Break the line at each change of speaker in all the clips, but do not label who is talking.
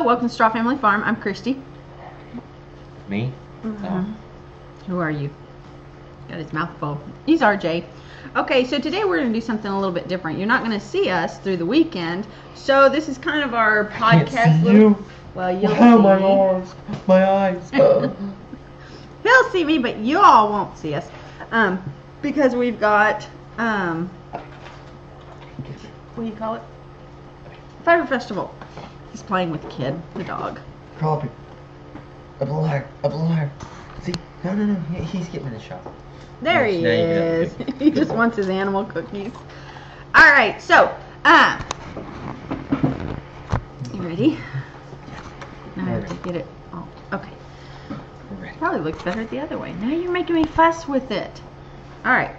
Hello, welcome to Straw Family Farm. I'm Christy.
Me?
Mhm. Who are you? Got his mouth full. He's RJ. Okay, so today we're going to do something a little bit different. You're not going to see us through the weekend, so this is kind of our
Can't
podcast.
see
little-
you.
Well, you'll
Wow,
see
my
me.
arms, my eyes. Uh,
He'll see me, but you all won't see us, um, because we've got um, what do you call it? Fire Festival. He's playing with the Kid, the dog.
Copy. A black, a black. See? No, no, no. He's getting in the shot.
There
Yes,
he
now you can
is. he just wants his animal cookies. All right, so, uh, you ready? Now I have to get it. Oh, okay. Probably looks better the other way. Now you're making me fuss with it. All right,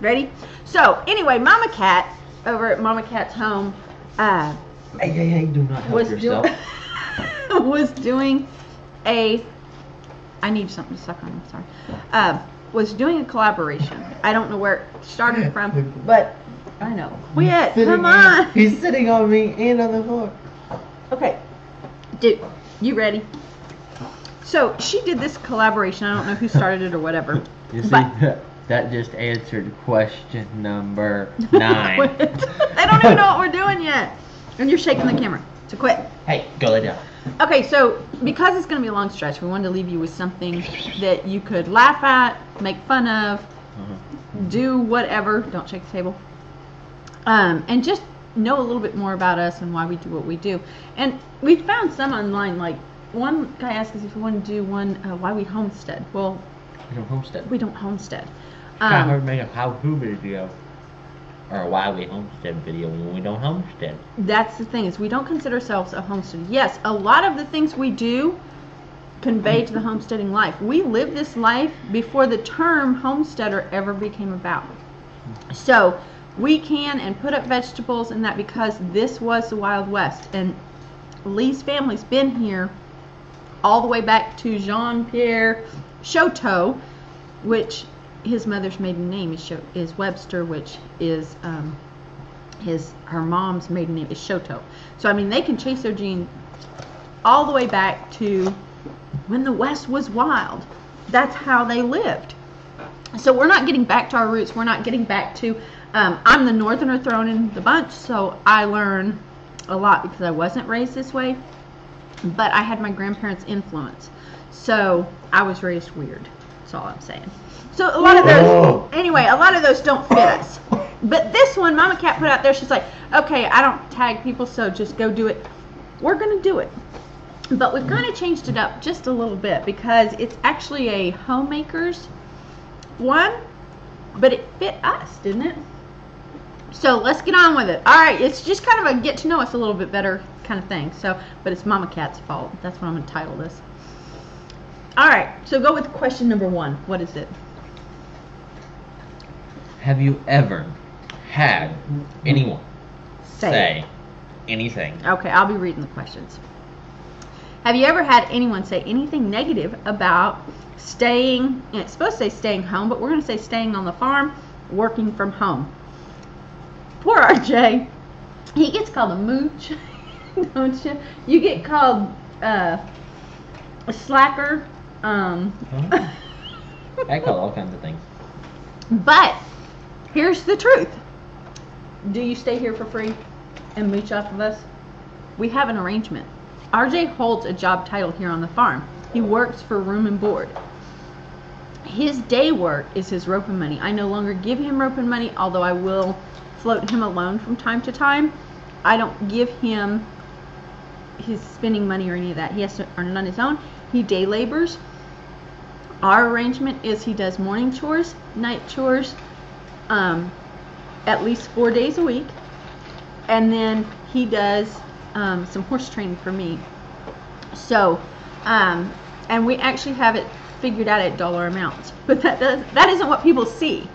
ready? So, anyway, Mama Kat over at Mama Kat's home uh,
Hey, hey, hey! Do not help
was
yourself.
doing was doing a. I need something to suck on. I'm sorry. Uh, was doing a collaboration. I don't know where it started from, but I know. Quit!
Sitting
Come
on-
on.
He's sitting on me and on the floor.
Okay, dude, you ready? So she did this collaboration. I don't know who started it or whatever.
You see,
But-
that, that just answered question number nine.
I don't even know what we're doing yet. And you're shaking the camera. So quit.
hey, go lay down.
Okay, so because it's going to be a long stretch, we wanted to leave you with something that you could laugh at, make fun of,
Uh-huh.
do whatever. Don't shake the table. Um, and just know a little bit more about us and why we do what we do. And we found some online, like one guy asked us if we want to do one uh, why we homestead. Well,
We don't homestead.
we don't homestead.
I
Um,
heard make a how-to video. Or why we homestead video when we don't homestead.
that's the thing is we don't consider ourselves a homestead. Yes, a lot of the things we do convey to the homesteading life. We live this life before the term homesteader ever became about. So we can and put up vegetables and that because this was the Wild West and Lee's family's been here all the way back to Jean Pierre Chouteau, which his mother's maiden name is is Webster, which is um, his her mom's maiden name is Chouteau. So I mean they can chase their gene all the way back to when the West was wild. That's how they lived. So we're not getting back to our roots. We're not getting back to um, I'm the northerner thrown in the bunch, so I learn a lot because I wasn't raised this way, but I had my grandparents' influence. So I was raised weird. That's all I'm saying. So a lot of those,
Oh.
anyway, a lot of those don't fit us. But this one, Mama Kat put out there, she's like, okay, I don't tag people, so just go do it. We're going to do it. But we've kind of changed it up just a little bit because it's actually a homemaker's one, but it fit us, didn't it? So let's get on with it. All right, it's just kind of a get to know us a little bit better kind of thing. So, but it's Mama Kat's fault. That's what I'm going to title this. All right, so go with question number one. What is it?
Have you ever had anyone
Say.
say anything?
Okay, I'll be reading the questions. Have you ever had anyone say anything negative about staying, and it's supposed to say staying home, but we're going to say staying on the farm, working from home? Poor RJ. He gets called a mooch, don't you? You get called uh, a slacker. Um,
I call all kinds of things.
but here's the truth. Do you stay here for free and mooch off of us? We have an arrangement. RJ holds a job title here on the farm. He works for room and board. His day work is his rope and money. I no longer give him rope and money, although I will float him a loan from time to time. I don't give him his spending money or any of that. He has to earn it on his own. He day labors. Our arrangement is he does morning chores, night chores, um, at least four days a week, and then he does um, some horse training for me. So, um, and we actually have it figured out at dollar amounts, but that does that isn't what people see.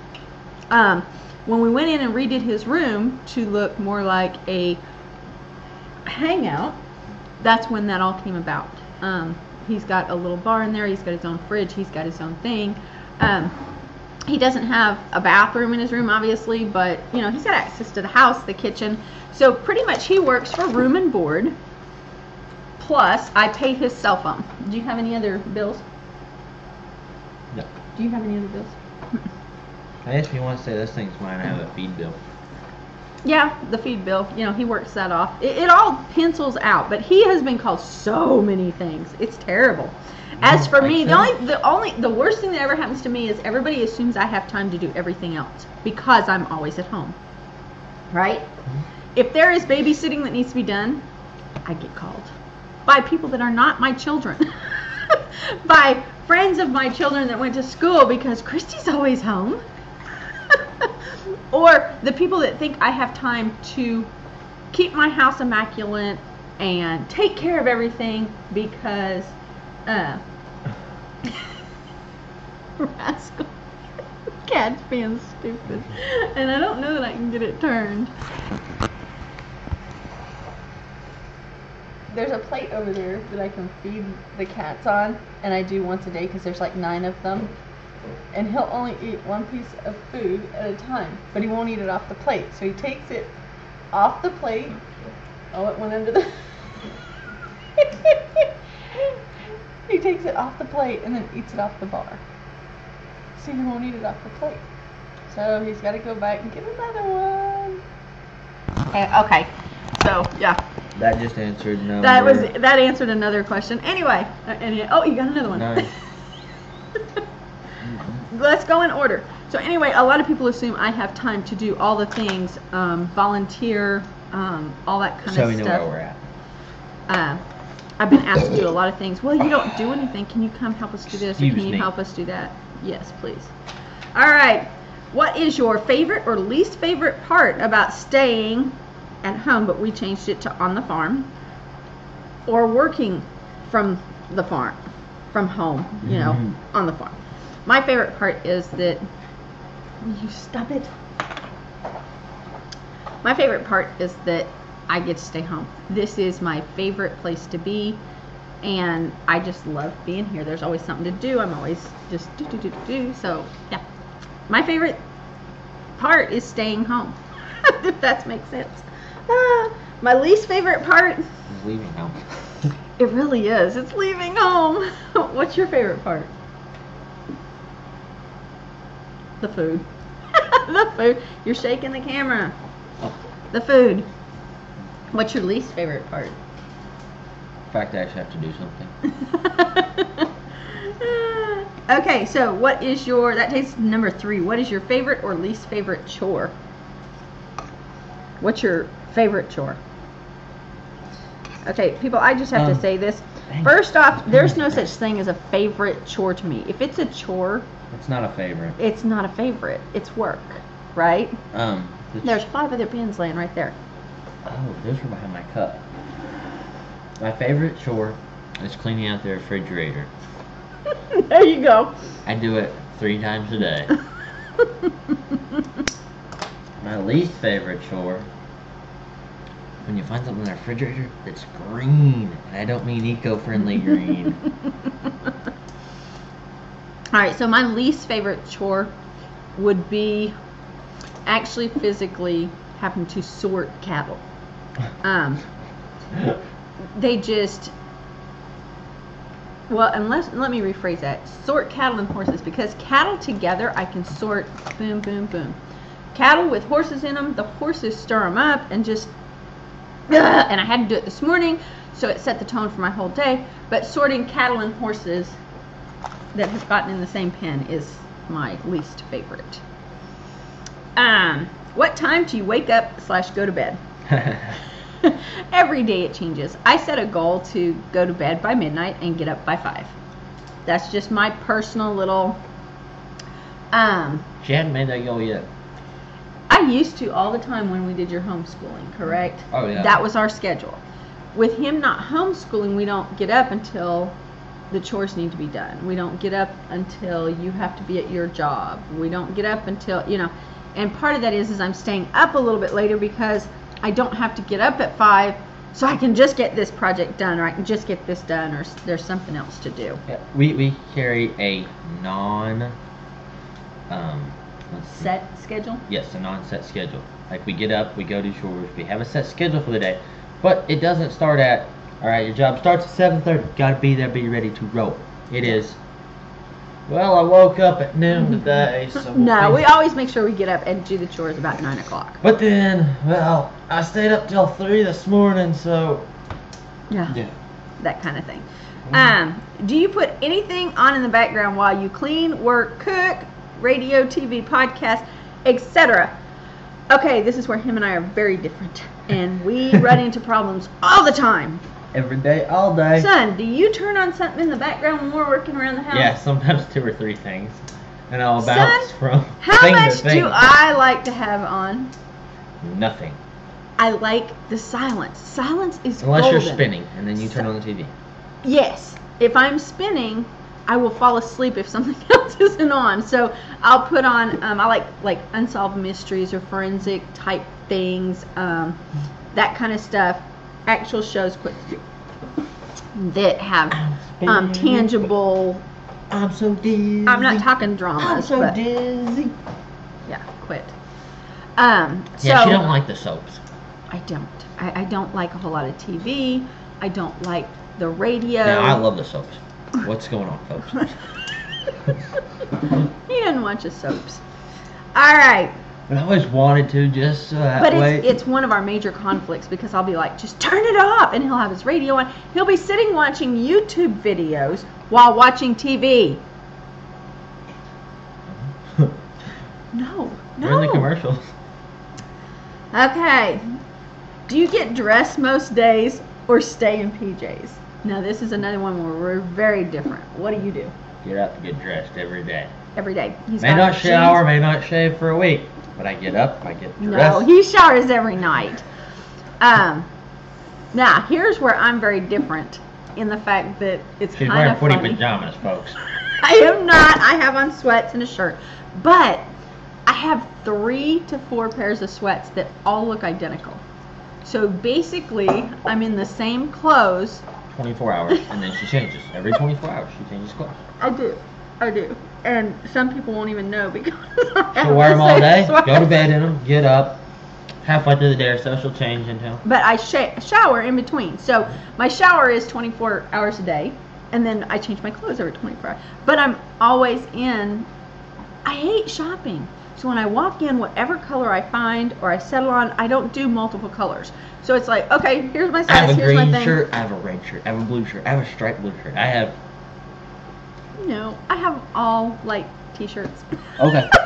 Um, when we went in and redid his room to look more like a hangout, that's when that all came about. He's got a little bar in there. He's got his own fridge. He's got his own thing. Um, he doesn't have a bathroom in his room, obviously, but you know he's got access to the house, the kitchen. So pretty much he works for room and board. plus I pay his cell phone. Do you have any other bills?
No.
Do you have any other bills?
I guess if you want to say those things, mine I have a feed bill.
Yeah, the feed bill. You know, he works that off. It, it all pencils out, but he has been called so many things. It's terrible. As for me, the only the only the worst thing that ever happens to me is everybody assumes I have time to do everything else because I'm always at home. Right? If there is babysitting that needs to be done, I get called by people that are not my children. by friends of my children that went to school because Christy's always home. Or the people that think I have time to keep my house immaculate and take care of everything because uh rascal cat's being stupid and I don't know that I can get it turned. There's a plate over there that I can feed the cats on, and I do once a day because there's like nine of them. And he'll only eat one piece of food at a time, but he won't eat it off the plate. So he takes it off the plate. Oh, it went under the. he takes it off the plate and then eats it off the bar. See, he won't eat it off the plate. So he's got to go back and get another one. Okay, okay. So yeah,
That just answered number.
that was that answered another question. Anyway, uh, and oh, you got another one.
Nice.
Let's go in order. So anyway, a lot of people assume I have time to do all the things, um, volunteer, um, all that kind
So
of
we know
stuff.
where we're at.
Uh, I've been asked to do a lot of things. Well, you don't do anything. Can you come help us do this? or can you
me.
help us do that? Yes, please. All right. What is your favorite or least favorite part about staying at home, but we changed it to on the farm, or working from the farm, from home, you know,
Mhm.
on the farm? My favorite part is that. Will you stop it? My favorite part is that I get to stay home. This is my favorite place to be, and I just love being here. There's always something to do. I'm always just do do do do do. So yeah, my favorite part is staying home. if that makes sense. Ah, my least favorite part,
Leaving home.
it really is. It's leaving home. What's your favorite part? The food. the food. You're shaking the camera. The food. What's your least favorite part?
In fact, I actually have to do something.
okay, so what is your that takes number three. What is your favorite or least favorite chore? What's your favorite chore? Okay, people, I just have to
Um,
say this. First off, there's no such thing as a favorite chore to me. If it's a chore,
It's not a favorite.
it's not a favorite. It's work, right?
Um. the-
There's five other pins laying right there.
Oh, those were behind my cup. My favorite chore is cleaning out the refrigerator.
there you go.
I do it three times a day. My least favorite chore when you find something in the refrigerator that's green, and I don't mean eco-friendly green.
All right, so my least favorite chore would be actually physically having to sort cattle. Um, they just well, unless let me rephrase that: sort cattle and horses because cattle together I can sort boom, boom, boom. Cattle with horses in them, the horses stir them up and just and I had to do it this morning, so it set the tone for my whole day. But sorting cattle and horses that have gotten in the same pen is my least favorite. Um, what time do you wake up slash go to bed? Every day it changes. I set a goal to go to bed by midnight and get up by five. That's just my personal little. Um,
she hadn't made that goal yet.
I used to all the time when we did your homeschooling, correct?
Oh, yeah.
That was our schedule. With him not homeschooling, we don't get up until the chores need to be done. We don't get up until you have to be at your job. We don't get up until, you know, and part of that is is I'm staying up a little bit later because I don't have to get up at 5 so I can just get this project done or I can just get this done or there's something else to do.
Yeah, we we carry a non um see.
Set schedule?
Yes, a non-set schedule. Like we get up, we go do chores, we have a set schedule for the day, but it doesn't start at All right, your job starts at 7:30. Got to be there, be ready to roll. It is. Well, I woke up at noon today, so.
No, we always make sure we get up and do the chores about nine o'clock.
But then, well, I stayed up till three this morning, so.
Yeah.
Yeah.
That kind of thing. Um, do you put anything on in the background while you clean, work, cook, radio, TV, podcast, etc.? Okay, this is where him and I are very different, and we run into problems all the time.
Every day, all day.
Son, do you turn on something in the background when we're working around the house?
Yeah, sometimes two or three things, and I'll
Son,
bounce from
How much do I like to have on?
Nothing,
I like the silence. Silence is
unless
golden.
you're spinning, and then you turn on the TV.
Yes. If I'm spinning, I will fall asleep if something else isn't on. So I'll put on. Um, I like like unsolved mysteries or forensic type things, um, that kind of stuff. Actual shows quick that have um, tangible.
I'm so dizzy.
I'm not talking dramas.
I'm so
but
dizzy.
yeah, quit. Um, so
Yeah, she don't like the soaps.
I don't. I, I don't like a whole lot of TV. I don't like the radio.
Now I love the soaps. What's going on, folks?
he doesn't watch the soaps. All right,
But I always wanted to, just so that
but
way.
it's it's one of our major conflicts because I'll be like, just turn it off, and he'll have his radio on. He'll be sitting watching YouTube videos while watching TV. No, no.
During the commercials.
Okay. Do you get dressed most days or stay in PJs? Now this is another one where we're very different. What do you do
Get up and get dressed every day.
Every day? He's
May not shower, may not shave for a week, but I get up, I get dressed.
No, he showers every night. Um, now here's where I'm very different in the fact that it's
She's
kind
wearing
of
footy
funny.
pajamas, folks.
I am not. I have on sweats and a shirt, but I have three to four pairs of sweats that all look identical. So basically, I'm in the same clothes.
24 hours, and then she changes. Every 24 hours, she changes clothes.
I do. I do. And some people won't even know because I
wear them all day, go to bed in them, get up, halfway through the day or so, she'll change into 'em.
But I sh- shower in between. So my shower is 24 hours a day, and then I change my clothes every 24 hours. But I'm always in. I hate shopping. So when I walk in, whatever color I find or I settle on, I don't do multiple colors. So it's like, okay, here's my
I have a
here's my
green
thing.
shirt, I have a red shirt, I have a blue shirt, I have a striped blue shirt. I have.
No, I have all like t-shirts.
Okay.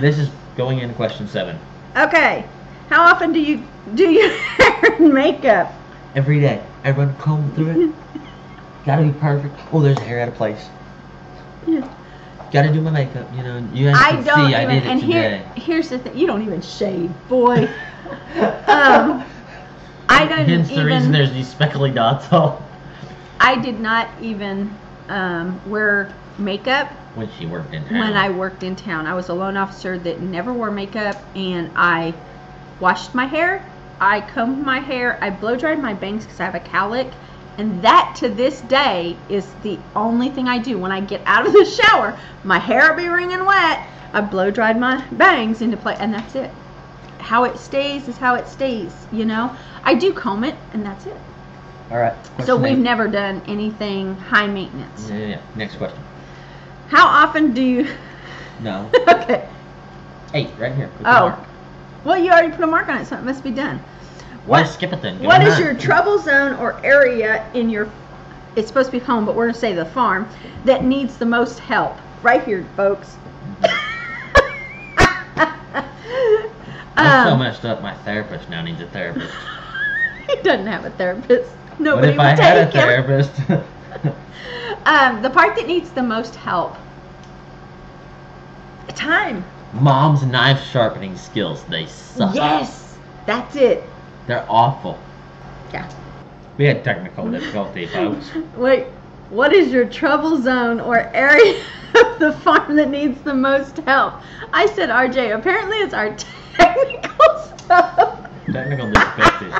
This is going into question seven.
okay. How often do you do your hair and makeup?
Every day, I run comb through it. Gotta be perfect. Oh, there's hair out of place.
Yeah.
Gotta do my makeup. You know, you guys
I
can
don't
see I
even.
did it
and here, here's the thing: you don't even shave, boy. um, I don't
Hence the reason there's these speckly dots all.
I did not even um, wear makeup
When she worked in town.
when I worked in town. I was a loan officer that never wore makeup, and I washed my hair, I combed my hair, I blow dried my bangs because I have a cowlick, and that to this day is the only thing I do when I get out of the shower. My hair will be wringing wet. I blow dried my bangs into place, and that's it. How it stays is how it stays, you know. I do comb it, and that's it.
All right.
So we've
eight.
never done anything high maintenance.
Yeah, yeah, yeah. Next question.
How often do you?
No.
okay.
Eight, right here.
Oh. Well, you already put a mark on it, so it must be done.
Why
What?
skip it then? Go
What is your trouble zone or area in your? It's supposed to be home, but we're gonna say the farm that needs the most help. Right here, folks.
I'm so
um,
messed up. My therapist now needs a therapist.
he doesn't have a therapist.
What
Nobody
if I had a therapist?
Um, the part that needs the most help. Time.
Mom's knife sharpening skills. They suck.
Yes, that's it.
They're awful.
Yeah.
We had technical difficulty, folks.
Wait, what is your trouble zone or area of the farm that needs the most help? I said RJ. Apparently, it's our technical stuff.
Technical difficulties.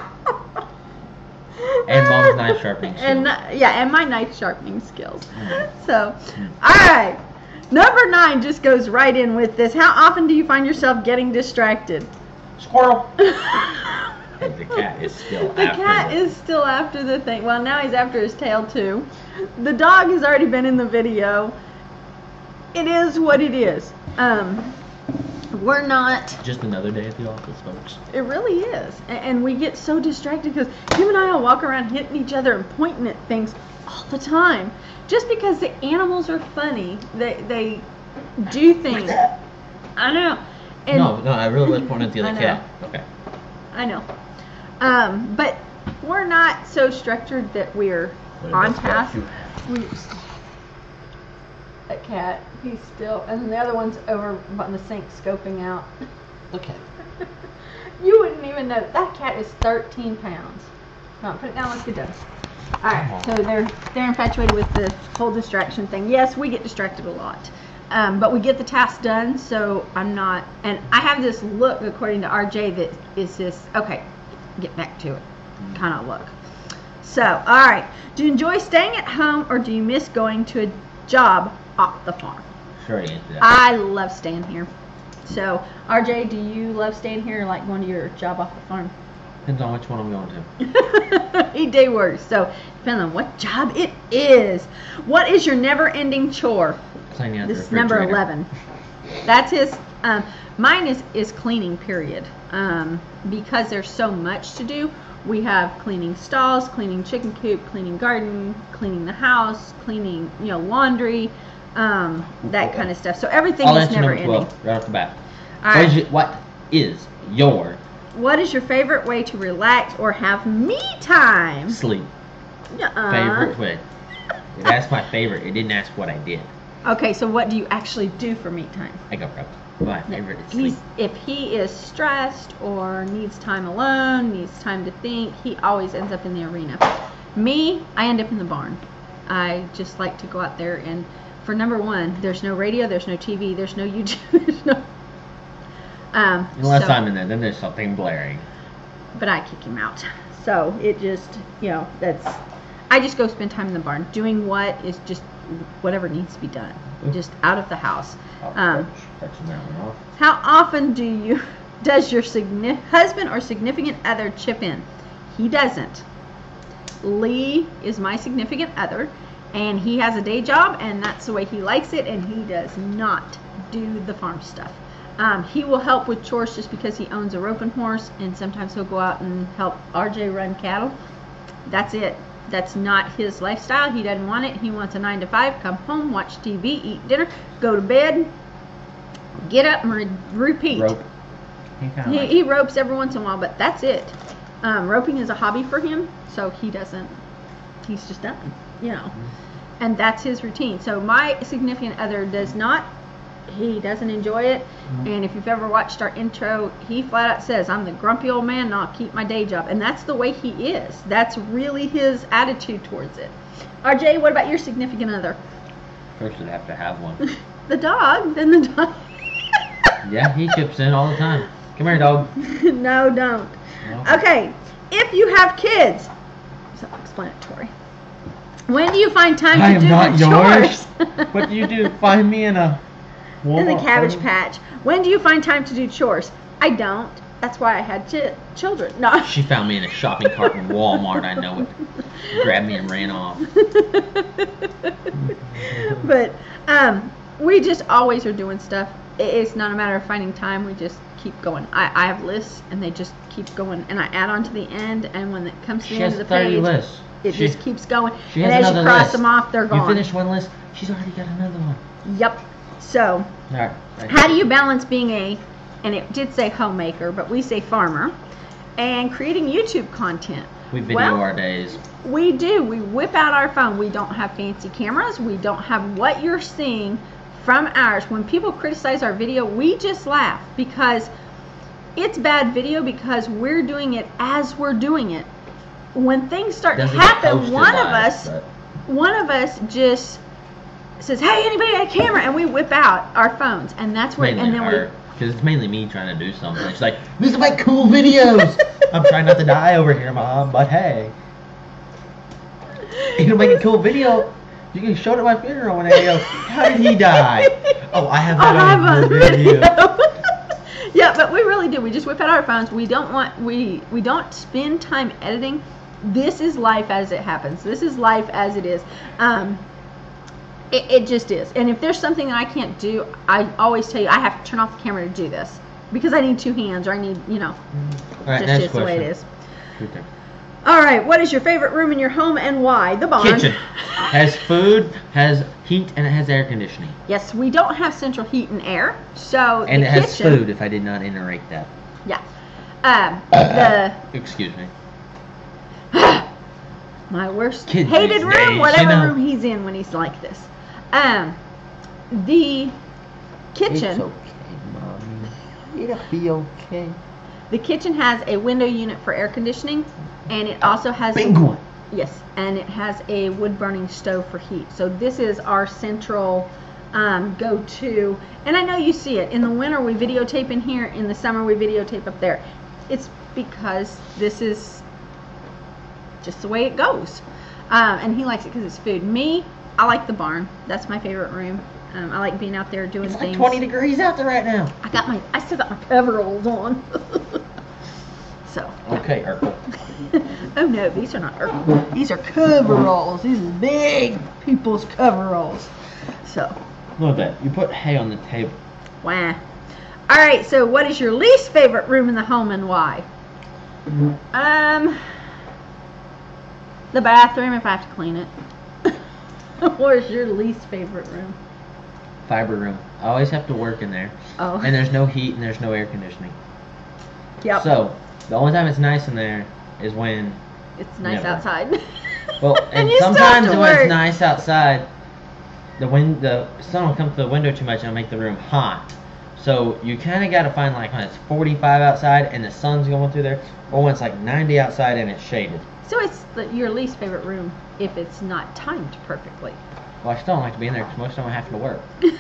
And mom's knife sharpening
And
skills.
uh, yeah, and my knife sharpening skills.
Mm.
So, all right. Number nine just goes right in with this. How often do you find yourself getting distracted?
Squirrel. And the cat is still
The
after
cat
the-
is still after the thing. Well, now he's after his tail too. The dog has already been in the video. It is what it is. Um, we're not.
Just another day at the office, folks.
It really is, and we get so distracted because him and I will walk around hitting each other and pointing at things all the time. Just because the animals are funny, they they do things. I know. And
no, no, I really was pointing at the other cat. Okay.
I know. Um, but we're not so structured that we're
What
on task. We that cat, he's still, and the other one's over on the sink scoping out.
Okay.
You wouldn't even know that cat is 13 pounds. Come on, put it down. Let's get done. All right, so they're they're infatuated with the whole distraction thing. Yes, we get distracted a lot, um, but we get the task done. So I'm not, and I have this look according to RJ that is this okay. Get back to it, kind of look. So, all right. Do you enjoy staying at home or do you miss going to a job off the farm?
Sure, answer.
I love staying here. So, RJ, do you love staying here or like going to your job off the farm?
Depends on which one I'm going to.
he day works. So, depending on what job it is. What is your never ending chore?
Cleaning out
This is number 11. That's his. Um, mine is, is cleaning, period. Um, because there's so much to do. We have cleaning stalls, cleaning chicken coop, cleaning garden, cleaning the house, cleaning, you know, laundry, um, that kind of stuff. So everything
I'll
is never ending.
12 right off the bat.
All
What is
right.
your- what is your
What is your favorite way to relax or have me time?
sleep
Nuh-uh.
favorite way? That's my favorite. It didn't ask what I did.
Okay, so what do you actually do for me time?
I go pro. My favorite is sleep.
He's, if he is stressed or needs time alone, needs time to think, he always ends up in the arena. Me, I end up in the barn. I just like to go out there and, for number one, there's no radio, there's no TV, there's no YouTube, there's no. Um,
Unless
so-
I'm in there, then there's something blaring.
but I kick him out. So it just, you know, that's. I just go spend time in the barn doing what is just whatever needs to be done, just out of the house. Um,
touch- touching that one off.
How often do you does your signi- husband or significant other chip in? He doesn't. Lee is my significant other, and he has a day job, and that's the way he likes it, and he does not do the farm stuff. Um, he will help with chores just because he owns a roping horse, and sometimes he'll go out and help RJ run cattle. That's it. That's not his lifestyle. He doesn't want it. He wants a nine to five, come home, watch TV, eat dinner, go to bed, get up, and re- repeat.
Rope. He
He,
like-
he ropes every once in a while, but that's it. Um, roping is a hobby for him, so he doesn't. He's just done, you know, and that's his routine. So my significant other does not. He doesn't enjoy it, mm-hmm. and if you've ever watched our intro, he flat out says, "I'm the grumpy old man, and I'll keep my day job," and that's the way he is. That's really his attitude towards it. RJ, what about your significant other?
First, would have to have one.
The dog, then the dog.
yeah, he chips in all the time. Come here, dog.
no, don't.
No.
Okay, if you have kids, self-explanatory. When do you find time
I
to
am
do
not
the
yours.
chores?
what do you do? Find me in a.
In the cabbage
party?
patch. When do you find time to do chores? I don't. That's why I had chi- children. No.
She found me in a shopping cart in Walmart. I know it. Grabbed me and ran off.
but um, we just always are doing stuff. It's not a matter of finding time. We just keep going. I, I have lists, and they just keep going. And I add on to the end, and when it comes to
She
the end
has
of the
30
page,
lists.
It
She-
just keeps going. And as you cross
list.
them off, they're gone.
You finish one list, she's already got another one.
Yep. So,
All right.
how do you balance being a, and it did say homemaker, but we say farmer, and creating YouTube content?
We video
Well,
our days.
We do. We whip out our phone. We don't have fancy cameras. We don't have what you're seeing from ours. When people criticize our video, we just laugh because it's bad video because we're doing it as we're doing it. When things start to
Doesn't
happen, one of us
but
one of us just says, "Hey, anybody got a camera?" and we whip out our phones, and that's where,
mainly
and then
her. Because it's mainly me trying to do something. She's like, these are my cool videos. I'm trying not to die over here, mom, but hey. You can make a cool video. You can show it at my funeral when I go, how did he die? Oh, I have that oh,
I have
on
a
video.
video. yeah, but we really do. We just whip out our phones. We don't want we we don't spend time editing. This is life as it happens. This is life as it is. Um, it, it just is. And if there's something that I can't do, I always tell you I have to turn off the camera to do this because I need two hands or I need you know
All right,
just is the way it is.
Turn.
All right, what is your favorite room in your home and why? The barn.
Kitchen has food, has heat, and it has air conditioning,
Yes, we don't have central heat and air, so
and it has food. If I did not iterate that,
Yeah. Um, the
excuse me.
My worst
Kids
hated room,
days, you
whatever
know.
room he's in when he's like this. Um, the kitchen,
It's okay, mommy. It'll be okay.
the kitchen has a window unit for air conditioning, and it also has
Big one.
yes, and it has a wood burning stove for heat. So this is our central um, go-to. And I know you see it in the winter. We videotape in here. In the summer, we videotape up there. It's because this is just the way it goes. Um, and he likes it because it's food. Me, I like the barn. That's my favorite room. Um, I like being out there doing
It's
things.
like 20 degrees out there right now.
I got my, I still got my coveralls on. so.
Okay, Urkel.
oh no, these are not Urkel. These are coveralls. These are big people's coveralls. So,
Look at that. You put hay on the table.
wow. All right. So, what is your least favorite room in the home and why? Um, the bathroom if I have to clean it. what is your least favorite room?
Fiber room. I always have to work in there.
Oh,
And there's no heat and there's no air conditioning.
yep.
So, the only time it's nice in there is when
it's nice
never.
outside.
Well, and,
you still have
sometimes
to
when
work.
it's nice outside, the wind, the sun will come through the window too much and it'll make the room hot. So you kind of got to find like when it's 45 outside and the sun's going through there, or when it's like 90 outside and it's shaded.
So it's the, your least favorite room if it's not timed perfectly.
Well, I still don't like to be in there because most of the time I have to work.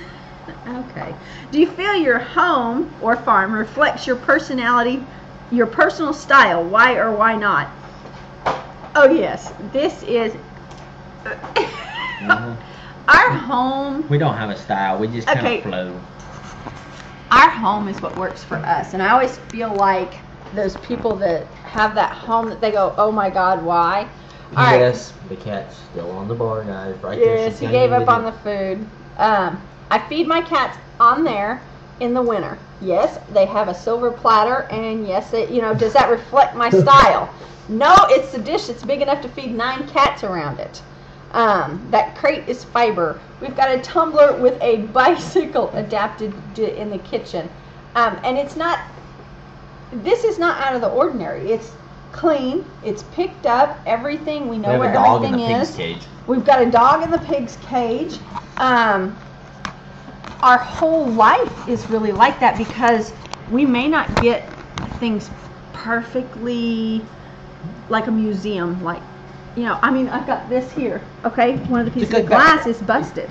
Okay. Do you feel your home or farm reflects your personality, your personal style? Why or why not? Oh yes, this is
Mhm.
our home.
We don't have a style. We just kind of
Okay.
flow.
Our home is what works for us, and I always feel like those people that have that home that they go, "Oh my God, why?" All right.
yes, the cat's still on the bar, guys. Right there.
Yes, he gave up on the food. Um, I feed my cats on there in the winter. Yes, they have a silver platter, and yes, it, you know, does that reflect my style? No, it's the dish that's big enough to feed nine cats around it. Um, that crate is fiber. We've got a tumbler with a bicycle adapted to, in the kitchen, um, and it's not. This is not out of the ordinary. It's clean. It's picked up. Everything we know
We dog
everything is.
pig's cage.
We've got a dog in the pig's cage. Um, our whole life is really like that because we may not get things perfectly like a museum. Like, you know, I mean, I've got this here. Okay, one of the pieces of glass is busted.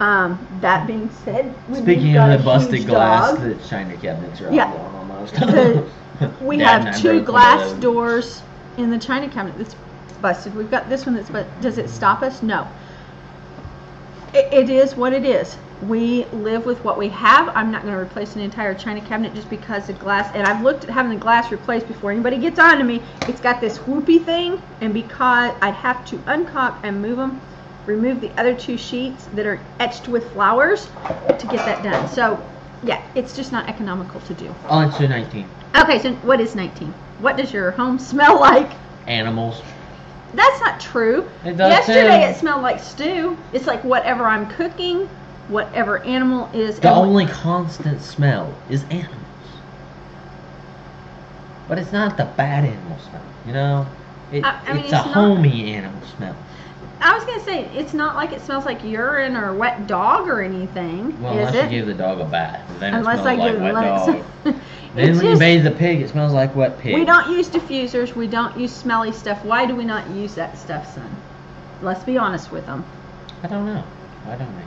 Um, that being said,
Speaking
got
of
a
the busted glass,
dog-
the china cabinets are
Yeah.
all gone almost.
The- we
Dad and I
have two
broke one of
glass doors in the china cabinet that's busted. We've got this one that's but does it stop us? No. It, it is what it is. We live with what we have. I'm not going to replace an entire china cabinet just because the glass. And I've looked at having the glass replaced before anybody gets on to me. It's got this whoopy thing, and because I'd have to uncock and move them, remove the other two sheets that are etched with flowers to get that done. So, yeah, it's just not economical to do.
On to Oh, 19.
Okay, so what is 19? What does your home smell like?
Animals.
That's not true.
It does
Yesterday
too.
it smelled like stew. It's like whatever I'm cooking, whatever animal is.
The
what-
only constant smell is animals. But it's not the bad animal smell, you know? It,
I- I mean,
it's, a
not-
homey animal smell.
I was gonna say it's not like it smells like urine or wet dog or anything,
Well, unless
it?
you give the dog a bath. Then
unless
it smells
I
like
give
wet
unless- It's
Then when you bathe the pig, it smells like wet pig.
We don't use diffusers. We don't use smelly stuff. Why do we not use that stuff, son? Let's be honest with him.
I don't know. I don't know.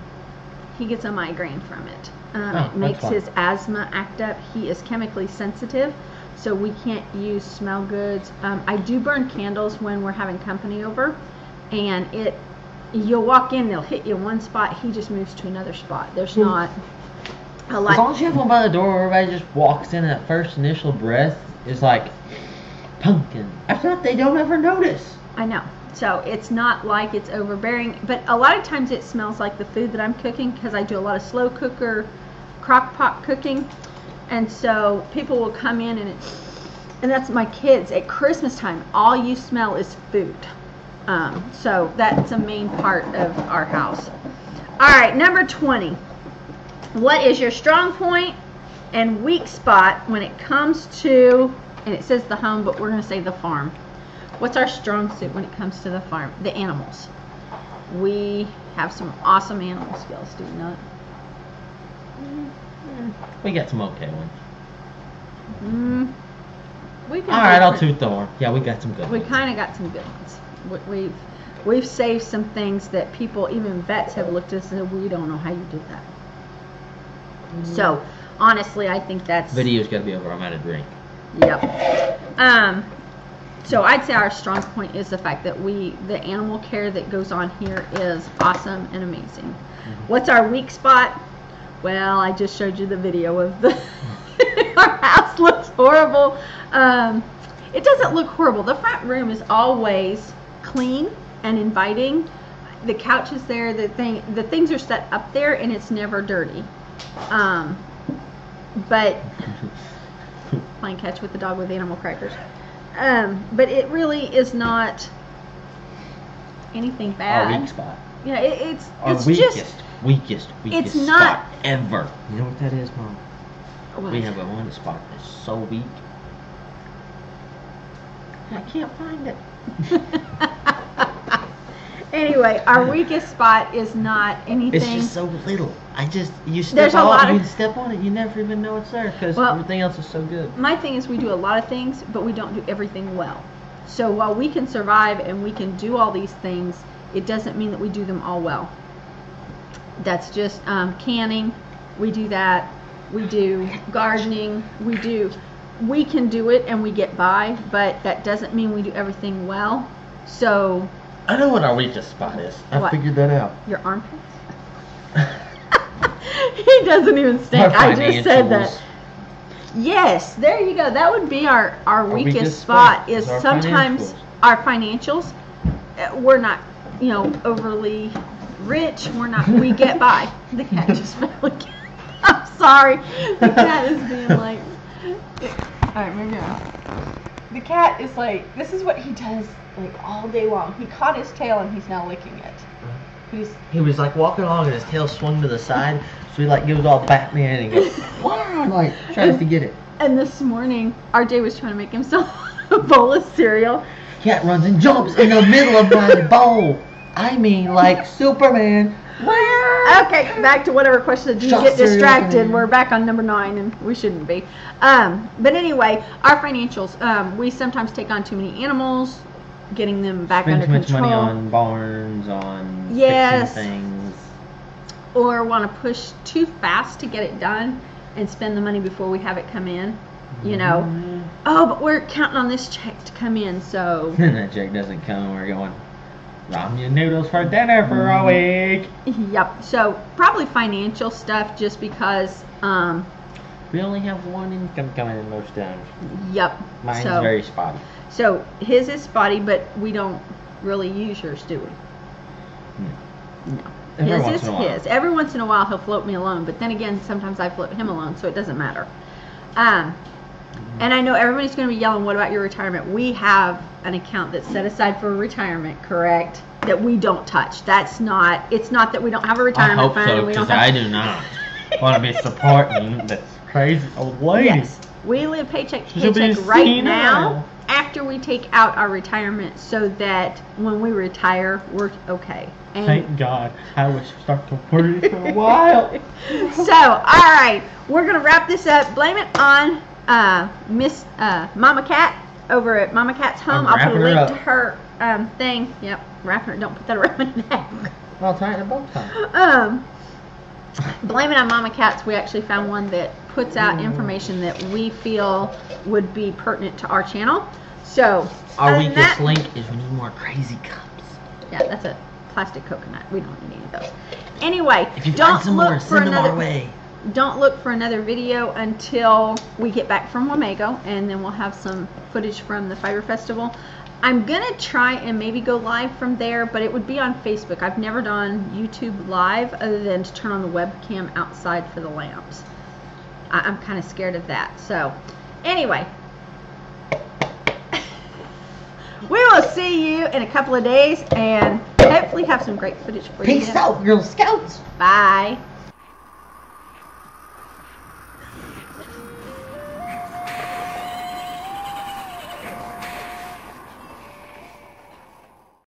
He gets a migraine from it. Um,
Oh,
it makes his asthma act up. He is chemically sensitive, so we can't use smell goods. Um, I do burn candles when we're having company over, and it you'll walk in, they'll hit you in one spot. He just moves to another spot. There's
Hmm.
not. A
As long as you have one by the door, everybody just walks in. That first initial breath is like pumpkin. After that, they don't ever notice.
I know. So it's not like it's overbearing, but a lot of times it smells like the food that I'm cooking because I do a lot of slow cooker, crock pot cooking, and so people will come in and it, and that's my kids at Christmas time. All you smell is food. Um, so that's a main part of our house. All right, number twenty. What is your strong point and weak spot when it comes to, and it says the home, but we're going to say the farm. What's our strong suit when it comes to the farm? The animals. We have some awesome animal skills, do we not?
We got some okay ones.
Mm, we got
All right, I'll toot the horn. Yeah, we got some good.
We
ones.
kind of got some good ones. We- We've we've saved some things that people, even vets, have looked at us and said, "We don't know how you did that." So honestly, I think that's
Video's got to be over. I'm out of drink.
Yep. Um, so I'd say our strong point is the fact that we, the animal care that goes on here is awesome and amazing. What's our weak spot? Well, I just showed you the video of the, our house looks horrible. Um, it doesn't look horrible. The front room is always clean and inviting. The couch is there, the thing, the things are set up there and it's never dirty. Um, but playing catch with the dog with animal crackers. Um, but it really is not anything bad.
Our
bad.
weak spot.
Yeah, it, it's
Our
it's
weakest,
just
weakest, weakest
not-
spot ever. You know what that is, Mom?
what?
We have a one spot that's so weak. I can't find it.
anyway, our weakest spot is not anything.
It's just so little. I just you step
There's a
out,
lot
you step on it, you never even know it's there because
Well-
everything else is so good.
My thing is we do a lot of things, but we don't do everything well. So while we can survive and we can do all these things, it doesn't mean that we do them all well. That's just um, canning. We do that. We do gardening. We do. We can do it and we get by, but that doesn't mean we do everything well. So
I know what our weakest spot is. I
What?
figured that out.
your armpits. he doesn't even stink. I just said that. Yes, there you go. That would be our our, weakest,
weakest
spot. Is
is our
sometimes
financials.
our financials. uh, We're not, you know, overly rich. We're not. We get by. The cat just fell again. I'm sorry. The cat is being like. All right, maybe on. The cat is like. This is what he does like all day long. He caught his tail and he's now licking it. He's
He was like walking along and his tail swung to the side, so he like goes all Batman and goes, wow, like tries to get it.
and this morning RJ was trying to make himself a bowl of cereal.
Cat runs and jumps in the middle of my bowl. I mean, like Superman.
Okay, back to whatever question. You
Shut
get distracted? We're back on number nine, and we shouldn't be. Um, but anyway, our financials. Um, we sometimes take on too many animals, getting them back
Spend
under
too much
control,
money on barns, on
Yes. Or want to push too fast to get it done and spend the money before we have it come in. You know,
Mhm.
oh, but we're counting on this check to come in, so
And that check doesn't come. We're going ramen noodles for dinner for a week.
yep. So probably financial stuff, just because. Um,
We only have one income coming in most times.
yep.
Mine's
so,
very spotty.
So his is spotty, but we don't really use yours, do we? No.
Every
his is
in a while.
his. Every once in a while he'll float me alone, but then again, sometimes I float him alone, so it doesn't matter. Um, and I know everybody's going to be yelling, "What about your retirement?" We have an account that's set aside for retirement, correct? That we don't touch. That's not. It's not that we don't have a retirement
hope
fund.
so,
and we don't
because I do not want to be supporting this crazy old lady.
Yes, we live paycheck to
She'll
paycheck right
senile.
now after we take out our retirement so that when we retire, we're okay. And
Thank God. I was stuck to worry for a while.
so, all right, we're going to wrap this up. Blame it on uh, Miss uh, Mama Kat over at Mama Kat's home.
I'm
I'll put a link to her um, thing. Yep, wrapping her. Don't put that around my neck.
I'll tie it in a bow tie.
Um, blame it on Mama Kats. We actually found one that puts out mm. information that we feel would be pertinent to our channel. So,
Our weakest
that-
link is we need more crazy cups.
Yeah, that's a plastic coconut. We don't need any of those. Anyway,
If you
don't look
more,
for
send them
another.
our way.
don't look for another video until we get back from Wamego, and then we'll have some footage from the Fire Festival. I'm gonna try and maybe go live from there, but it would be on Facebook. I've never done YouTube live other than to turn on the webcam outside for the lamps. I- I'm kind of scared of that. So, anyway, we will see you in a couple of days and hopefully have some great footage for you.
Peace out, Girl Scouts.
Bye.